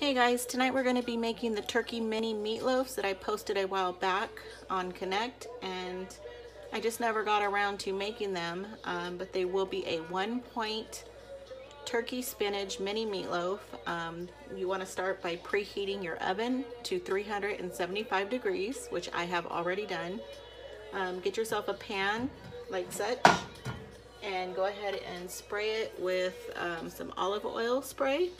Hey guys, tonight we're going to be making the turkey mini meatloaves that I posted a while back on Connect and I just never got around to making them, um, but they will be a one point turkey spinach mini meatloaf. Um, you want to start by preheating your oven to 375 degrees, which I have already done. Um, get yourself a pan like such and go ahead and spray it with um, some olive oil spray.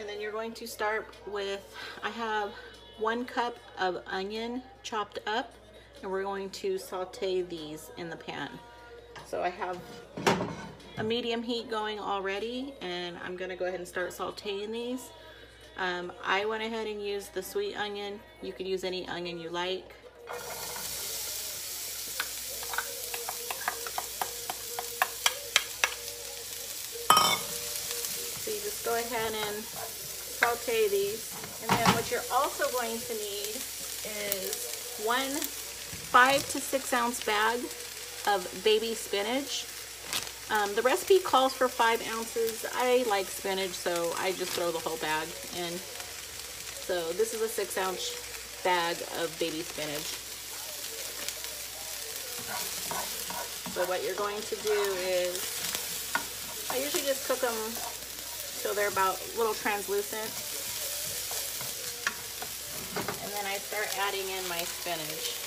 And then you're going to start with, I have one cup of onion chopped up and we're going to saute these in the pan. So I have a medium heat going already and I'm gonna go ahead and start sauteing these. Um, I went ahead and used the sweet onion. You could use any onion you like. So you just go ahead and saute these. And then what you're also going to need is one five to six ounce bag of baby spinach. Um, the recipe calls for five ounces. I like spinach, so I just throw the whole bag in. So this is a six ounce bag of baby spinach. So what you're going to do is, I usually just cook them till they're about a little translucent. And then I start adding in my spinach.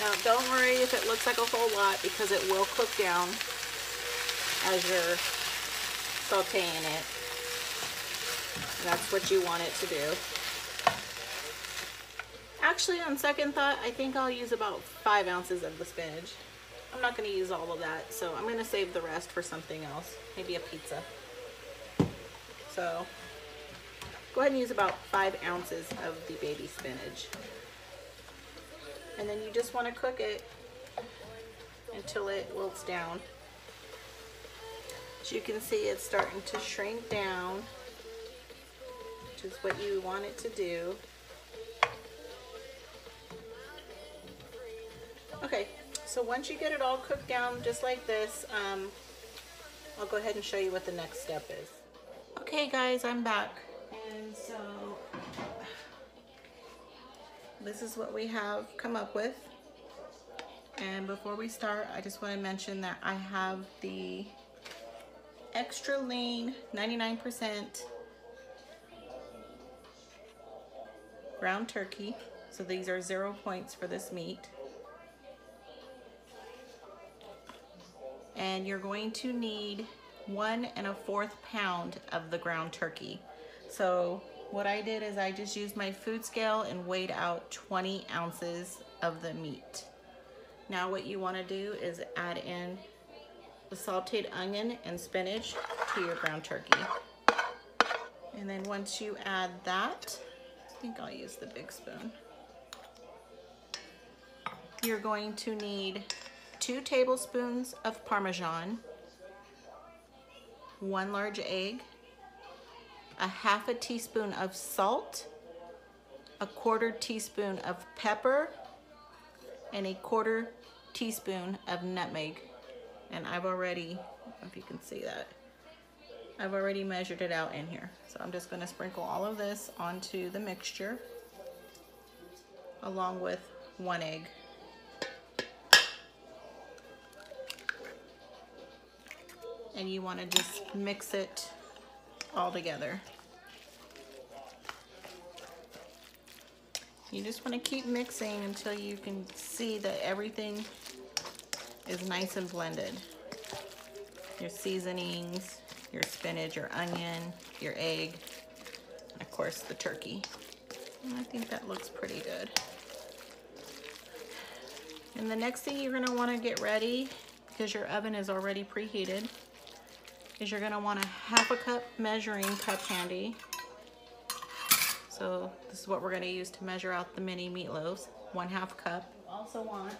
Now don't worry if it looks like a whole lot because it will cook down as you're sauteing it. That's what you want it to do. Actually, on second thought, I think I'll use about five ounces of the spinach. I'm not gonna use all of that, so I'm gonna save the rest for something else, maybe a pizza. So, go ahead and use about five ounces of the baby spinach. And then you just wanna cook it until it wilts down. As you can see, it's starting to shrink down, which is what you want it to do. So once you get it all cooked down just like this, um, I'll go ahead and show you what the next step is. Okay guys, I'm back. And so, this is what we have come up with. And before we start, I just want to mention that I have the extra lean 99% ground turkey. So these are zero points for this meat. And you're going to need one and a fourth pound of the ground turkey. So what I did is I just used my food scale and weighed out 20 ounces of the meat. Now what you wanna do is add in the sauteed onion and spinach to your ground turkey. And then once you add that, I think I'll use the big spoon. You're going to need two tablespoons of Parmesan, one large egg, a half a teaspoon of salt, a quarter teaspoon of pepper, and a quarter teaspoon of nutmeg. And I've already, if you can see that, I've already measured it out in here. So I'm just gonna sprinkle all of this onto the mixture along with one egg. And you want to just mix it all together. You just want to keep mixing until you can see that everything is nice and blended. Your seasonings, your spinach, your onion, your egg, and of course the turkey. And I think that looks pretty good. And the next thing you're going to want to get ready, because your oven is already preheated, is you're gonna want a half a cup measuring cup handy. So this is what we're gonna use to measure out the mini meatloaves, one half cup. You also want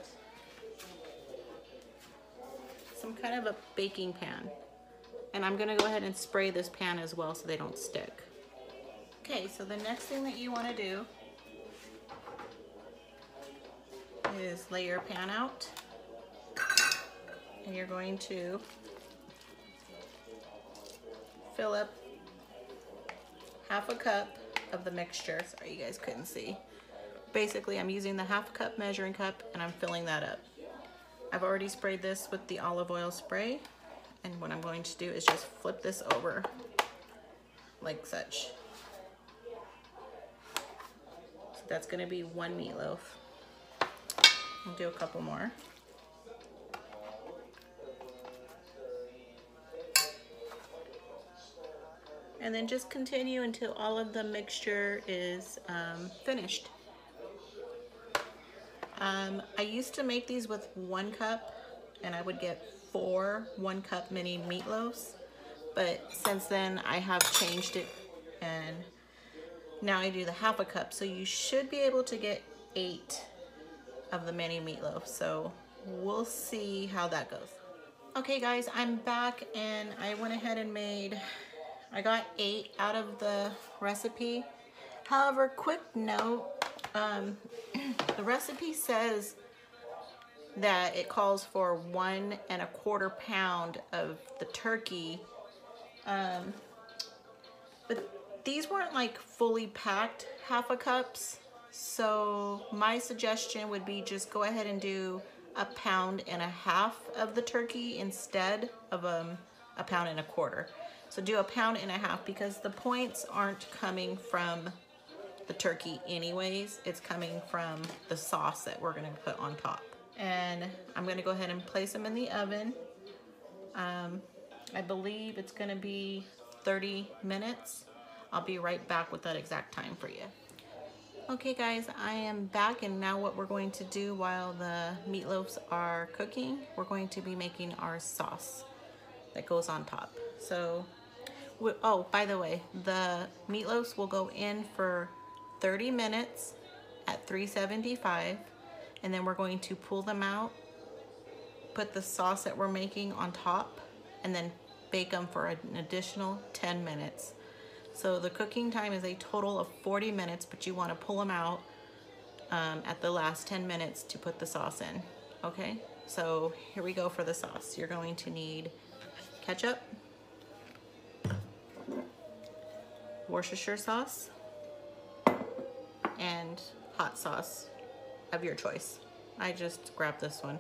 some kind of a baking pan. And I'm gonna go ahead and spray this pan as well so they don't stick. Okay, so the next thing that you wanna do is lay your pan out and you're going to fill up half a cup of the mixture. Sorry, you guys couldn't see. Basically, I'm using the half cup measuring cup and I'm filling that up. I've already sprayed this with the olive oil spray. And what I'm going to do is just flip this over like such. So that's gonna be one meatloaf. I'll do a couple more. And then just continue until all of the mixture is um, finished. Um, I used to make these with one cup and I would get four one cup mini meatloaves but since then I have changed it and now I do the half a cup so you should be able to get eight of the mini meatloaf so we'll see how that goes. Okay guys I'm back and I went ahead and made I got eight out of the recipe. However, quick note, um, the recipe says that it calls for one and a quarter pound of the turkey. Um, but these weren't like fully packed half a cups. So my suggestion would be just go ahead and do a pound and a half of the turkey instead of um, a pound and a quarter. So do a pound and a half because the points aren't coming from the turkey anyways. It's coming from the sauce that we're gonna put on top. And I'm gonna go ahead and place them in the oven. Um, I believe it's gonna be 30 minutes. I'll be right back with that exact time for you. Okay guys, I am back and now what we're going to do while the meatloaves are cooking, we're going to be making our sauce that goes on top. So oh, by the way, the meatloafs will go in for 30 minutes at 375 and then we're going to pull them out, put the sauce that we're making on top and then bake them for an additional 10 minutes. So the cooking time is a total of 40 minutes, but you want to pull them out um, at the last 10 minutes to put the sauce in. Okay, so here we go for the sauce. You're going to need ketchup, Worcestershire sauce and hot sauce of your choice. I just grabbed this one.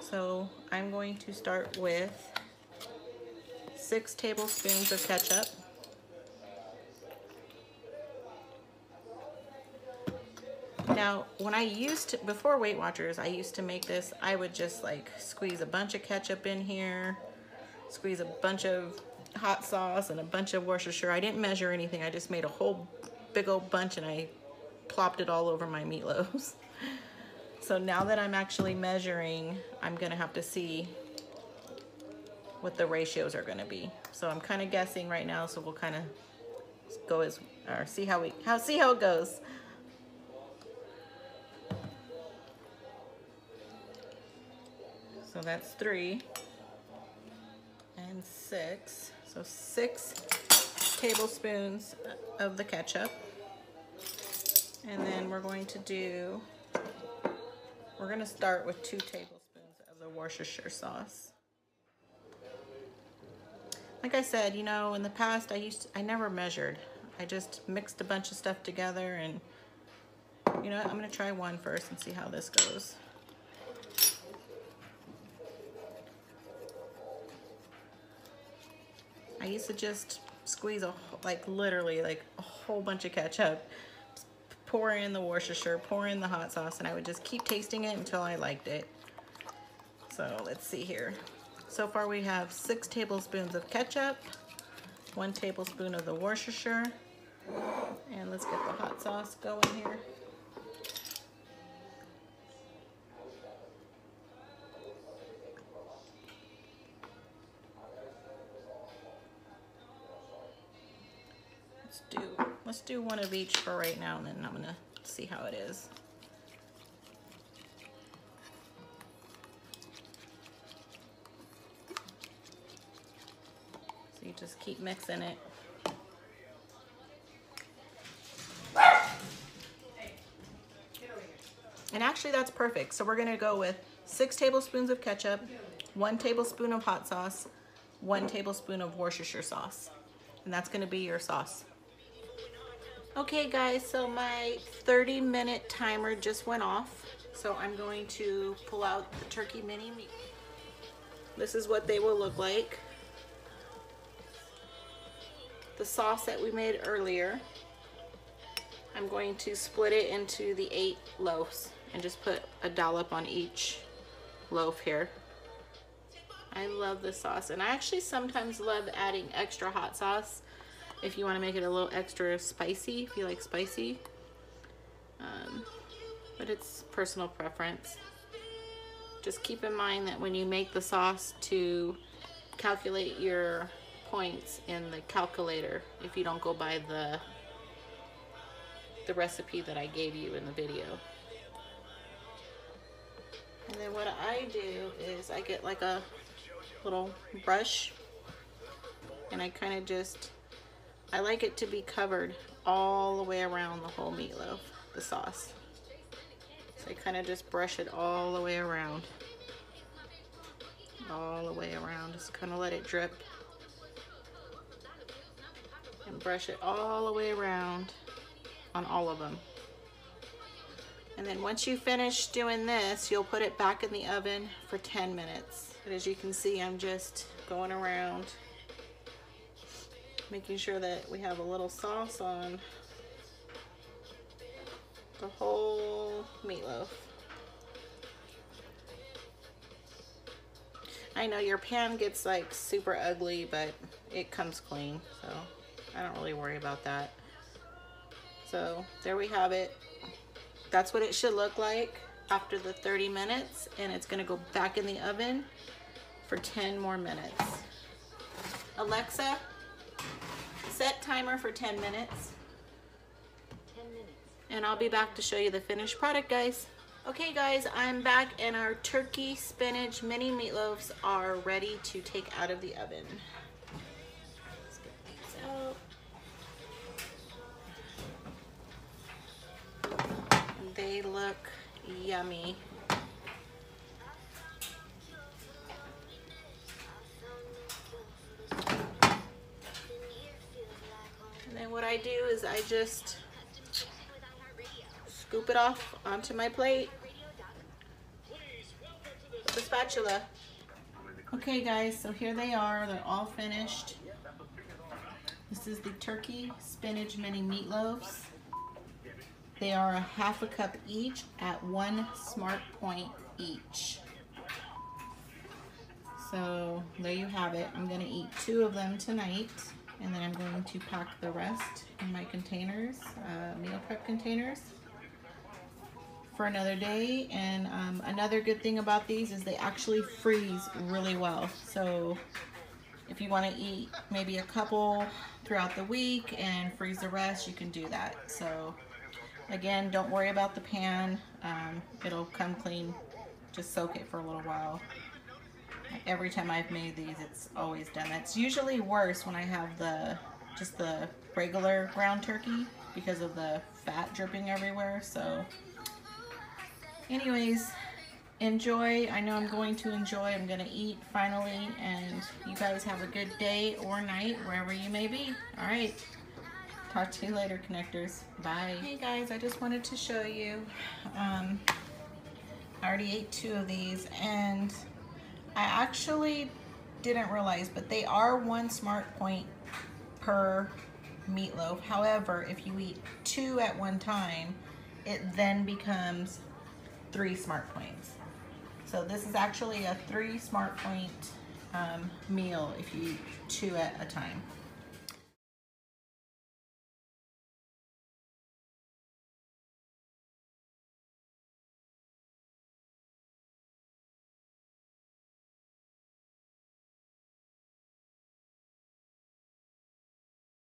So I'm going to start with six tablespoons of ketchup. Now, when I used to, before Weight Watchers, I used to make this, I would just like squeeze a bunch of ketchup in here, squeeze a bunch of hot sauce and a bunch of Worcestershire. I didn't measure anything. I just made a whole big old bunch and I plopped it all over my meatloaves. So now that I'm actually measuring, I'm gonna have to see what the ratios are gonna be. So I'm kind of guessing right now, so we'll kind of go as, or see how we, how, see how it goes. So that's three and six. So six tablespoons of the ketchup. And then we're going to do, we're gonna start with two tablespoons of the Worcestershire sauce. Like I said, you know, in the past I used to, I never measured. I just mixed a bunch of stuff together and you know, I'm gonna try one first and see how this goes. I used to just squeeze a like literally like a whole bunch of ketchup, pour in the Worcestershire, pour in the hot sauce, and I would just keep tasting it until I liked it. So let's see here. So far we have six tablespoons of ketchup, one tablespoon of the Worcestershire, and let's get the hot sauce going here. Do, let's do one of each for right now and then I'm gonna see how it is. So you just keep mixing it. And actually that's perfect. So we're gonna go with six tablespoons of ketchup, one tablespoon of hot sauce, one tablespoon of Worcestershire sauce. And that's gonna be your sauce. Okay guys, so my 30 minute timer just went off. So I'm going to pull out the turkey mini meat. This is what they will look like. The sauce that we made earlier, I'm going to split it into the eight loaves and just put a dollop on each loaf here. I love this sauce and I actually sometimes love adding extra hot sauce if you want to make it a little extra spicy, if you like spicy. Um, but it's personal preference. Just keep in mind that when you make the sauce to calculate your points in the calculator if you don't go by the the recipe that I gave you in the video. And then what I do is I get like a little brush and I kind of just, I like it to be covered all the way around the whole meatloaf, the sauce. So I kind of just brush it all the way around. All the way around, just kind of let it drip. And brush it all the way around on all of them. And then once you finish doing this, you'll put it back in the oven for 10 minutes. And as you can see, I'm just going around making sure that we have a little sauce on the whole meatloaf. I know your pan gets like super ugly, but it comes clean, so I don't really worry about that. So there we have it that's what it should look like after the 30 minutes and it's gonna go back in the oven for 10 more minutes. Alexa, set timer for 10 minutes. 10 minutes. And I'll be back to show you the finished product, guys. Okay guys, I'm back and our turkey spinach mini meatloaves are ready to take out of the oven. They look yummy. What I do is I just scoop it off onto my plate with the spatula. Okay guys, so here they are. They're all finished. This is the turkey spinach mini meatloaves. They are a half a cup each at one smart point each. So there you have it. I'm gonna eat two of them tonight and then I'm going to pack the rest in my containers, uh, meal prep containers for another day. And um, another good thing about these is they actually freeze really well. So if you wanna eat maybe a couple throughout the week and freeze the rest, you can do that. So Again, don't worry about the pan. Um, it'll come clean. Just soak it for a little while. Every time I've made these, it's always done. It's usually worse when I have the just the regular ground turkey because of the fat dripping everywhere. So anyways, enjoy. I know I'm going to enjoy. I'm going to eat finally. And you guys have a good day or night wherever you may be. All right. Talk to you later, connectors. Bye. Hey guys, I just wanted to show you. Um, I already ate two of these and I actually didn't realize, but they are one smart point per meatloaf. However, if you eat two at one time, it then becomes three smart points. So this is actually a three smart point um, meal if you eat two at a time.